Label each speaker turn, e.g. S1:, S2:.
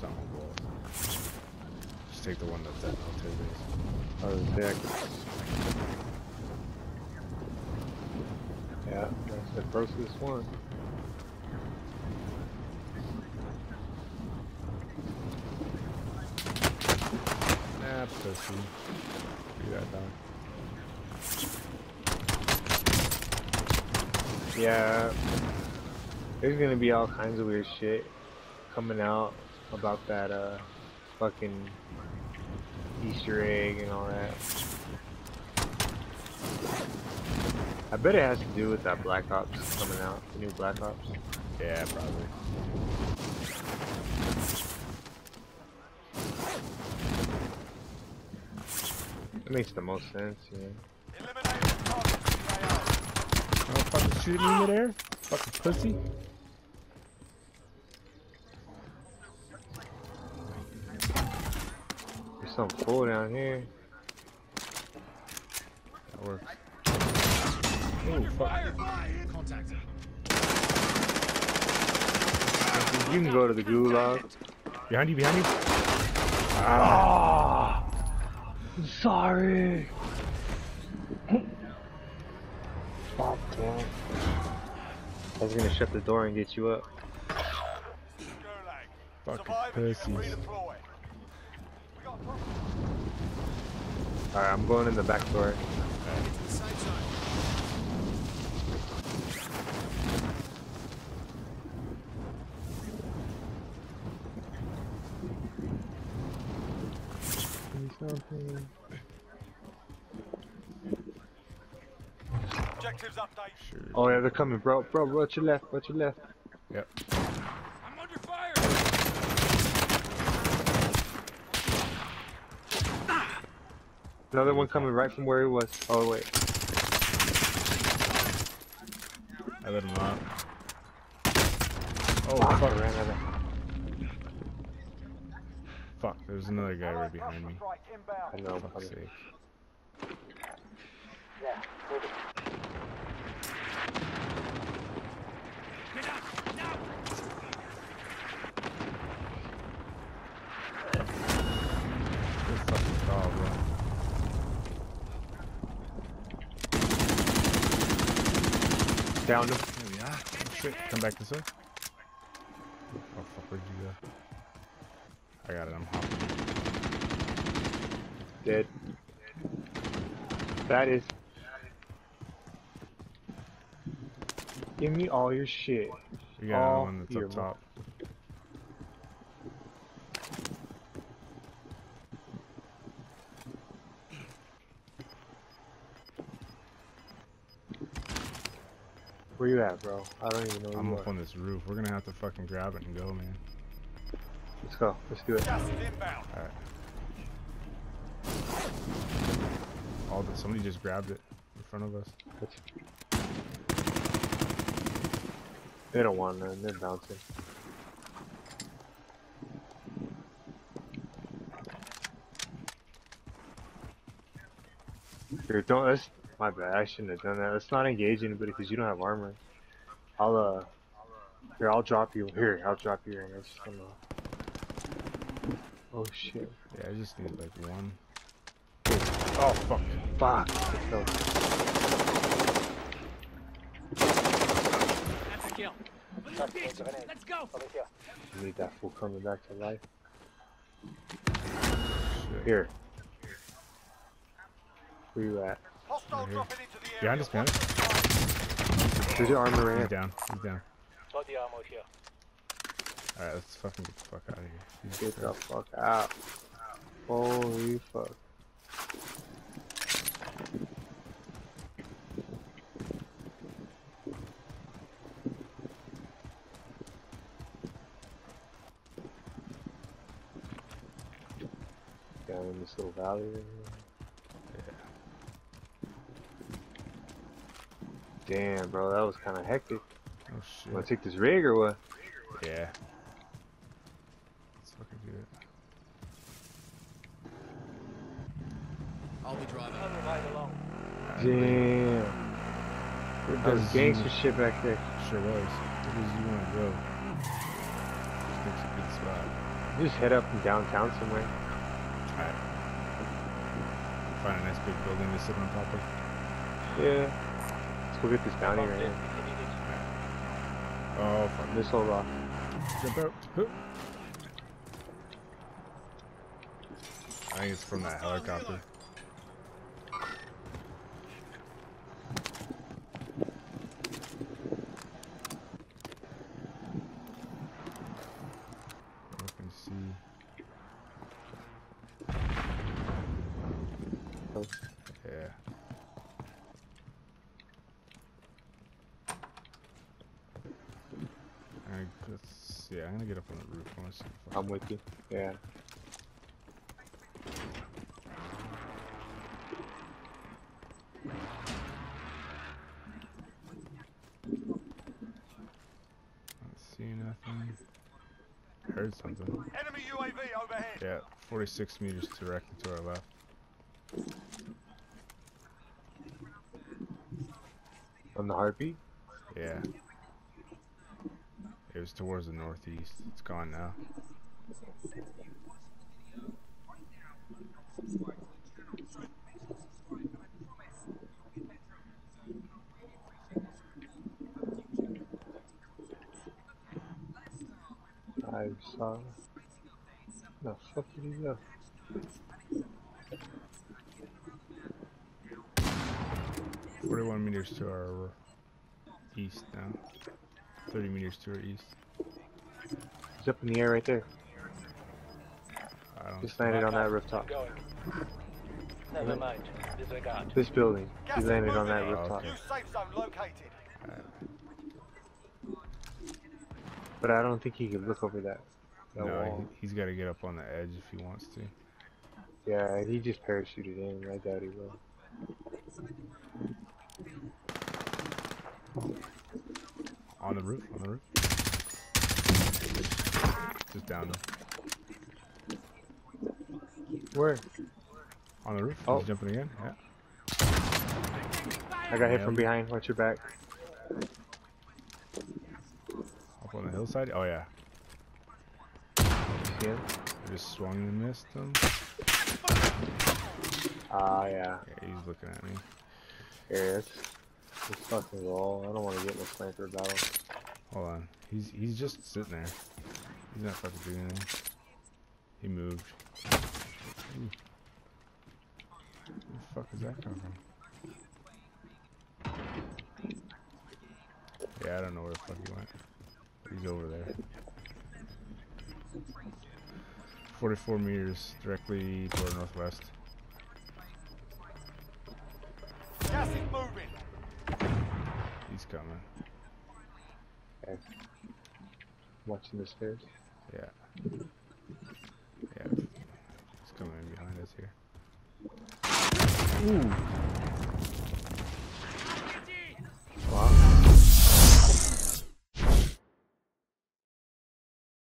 S1: There's one. Just take the one that's at military base.
S2: Oh, the deck. Yeah, that's the closest one.
S1: Nah, pussy. Do that dog.
S2: Yeah, there's gonna be all kinds of weird shit coming out about that uh fucking Easter egg and all that. I bet it has to do with that Black Ops coming out, the new Black Ops.
S1: Yeah, probably.
S2: It makes the most sense, yeah.
S3: Eliminate the targets in the
S1: Oh, fucking shoot me in midair? Fucking pussy.
S2: There's some full down here.
S1: That works. Oh, fuck.
S2: You can go to the gulag.
S1: Behind you, behind you.
S2: Ah, sorry. Fuck, damn it. I was gonna shut the door and get you up.
S1: Fucking
S3: Survive and you can
S1: pussies.
S3: redeploy. We got problem.
S2: Alright, I'm going in the back door. Something.
S3: Objectives update.
S1: Sure.
S2: Oh yeah, they're coming, bro. Bro, watch your left, watch your left.
S1: Yep.
S2: Another one coming right from where he was. Oh wait.
S1: I let him out. Oh,
S2: Fuck,
S1: fuck.
S2: Ran out of
S1: Fuck, there's another guy right behind me.
S3: Strike.
S2: I know, I'm
S1: Fuck's
S2: coming.
S1: sake. Good fucking call, bro.
S2: Down him.
S1: There we are. Oh, shit. Come back this way. Oh fuck, where'd you go? I got it, I'm hopping.
S2: Dead. That is. Give me all your shit.
S1: You got
S2: All
S1: one that's up top.
S2: You at, bro? I don't even know
S1: I'm
S2: you
S1: up
S2: are.
S1: on this roof. We're gonna have to fucking grab it and go, man.
S2: Let's go. Let's do it.
S3: Gas.
S1: Alright. All the, oh, somebody just grabbed it in front of us.
S2: Let's... They don't want none. They're bouncing. Here, don't. Let's, my bad. I shouldn't have done that. Let's not engage anybody because you don't have armor. I'll uh. Here, I'll drop you. Here, I'll drop you. Right next to them, uh, Oh shit.
S1: Yeah, I just need like one. Oh fuck.
S2: Fuck.
S4: That's a kill. Let's go.
S2: You need that fool coming back to life.
S1: Shit.
S2: Here. Where you at?
S3: Hostile
S1: Right here.
S3: dropping into the area.
S1: Behind us, behind us.
S2: There's your armor right
S1: He's down. He's down.
S4: Got the ammo here.
S1: Alright, let's fucking get the fuck out of here. Jesus
S2: Get the fuck out. Holy fuck. Down in this little valley right here. Damn, bro, that was kind of hectic.
S1: Oh
S2: You wanna take this rig or what?
S1: Yeah. Let's fucking do it.
S4: I'll be driving.
S2: Damn. That was
S1: How's
S2: gangster
S1: you-
S2: shit back there.
S1: Sure was. Where does you wanna go? Just pick's a good spot.
S2: Just head up from downtown somewhere.
S1: Alright. Find a nice big building to sit on top of.
S2: Yeah. Let's go get this bounty right here.
S1: Oh, fuck.
S2: Missile rock.
S1: Jump out. I think it's from that helicopter. Look and see.
S2: Oh.
S1: Yeah. I, let's. I'm gonna get up on the roof. I wanna see if I
S2: I'm with you. Yeah.
S1: don't see nothing. Heard something.
S3: Enemy UAV overhead.
S1: Yeah, 46 meters directly to our left.
S2: On the heartbeat?
S1: Yeah. Was towards the northeast. It's gone now.
S2: I saw. The fuck did he go?
S1: Forty-one meters to our east now. Thirty meters to our east.
S2: He's up in the air right there.
S1: I don't.
S2: Just landed on that rooftop.
S4: Never mind. Disregard.
S2: This building.
S3: Gas
S2: He landed on that
S3: in.
S2: Oh, rooftop.
S1: okay.
S3: New safe zone located.
S2: But I don't think he can look over that. that
S1: No,
S2: wall.
S1: he, he's got to get up on the edge if he wants to.
S2: Yeah, he just parachuted in. I doubt he will.
S1: On the roof. On the roof. Just down him.
S2: Where?
S1: On the roof.
S2: Oh.
S1: He's jumping again. Yeah.
S2: I got hit
S1: Yeah.
S2: from behind. Watch your back.
S1: Up on the hillside. Oh yeah.
S2: Him?
S1: I just swung and missed him.
S2: Ah, yeah.
S1: Yeah, he's looking at me.
S2: Here, let's, let's fucking roll. I don't want to get in a sniper battle.
S1: He's he's just sitting there. He's not fucking doing anything. He moved. Ooh. Where the fuck is that coming from? Yeah, I don't know where the fuck he went. He's over there. 44 meters directly toward northwest.
S3: Gas is moving.
S1: He's coming.
S2: Watching the stairs.
S1: Yeah. Yeah. He's coming in behind us here. Ooh.